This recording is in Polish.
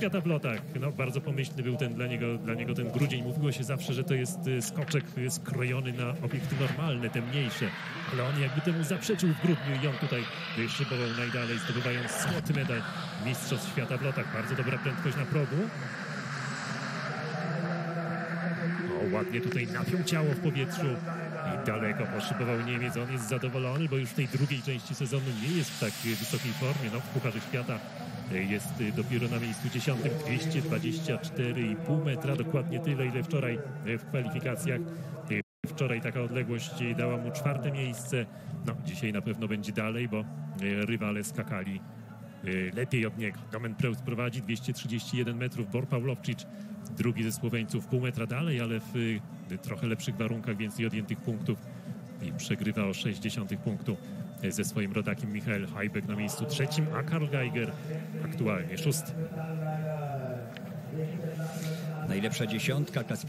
świata w lotach. No, bardzo pomyślny był ten dla niego, dla niego ten grudzień. Mówiło się zawsze, że to jest y, skoczek y, skrojony na obiekty normalne, te mniejsze. Ale on jakby temu zaprzeczył w grudniu i on tutaj y, szybował najdalej, zdobywając złoty medal Mistrzostw Świata w lotach. Bardzo dobra prędkość na progu. O, ładnie tutaj napiął ciało w powietrzu i daleko poszybował Niemiec. On jest zadowolony, bo już w tej drugiej części sezonu nie jest w tak wysokiej formie. No, w Pucharze Świata jest dopiero na miejscu dziesiątym, 224,5 metra, dokładnie tyle, ile wczoraj w kwalifikacjach. Wczoraj taka odległość dała mu czwarte miejsce. No, dzisiaj na pewno będzie dalej, bo rywale skakali lepiej od niego. Domen Preus prowadzi 231 metrów, Bor Pawłowczyk drugi ze Słoweńców pół metra dalej, ale w trochę lepszych warunkach, więcej odjętych punktów i przegrywa o 60 punktu ze swoim rodakiem Michael Hajbek na miejscu trzecim, a Karl Geiger aktualnie szósty. Najlepsza dziesiątka klasyfikacji.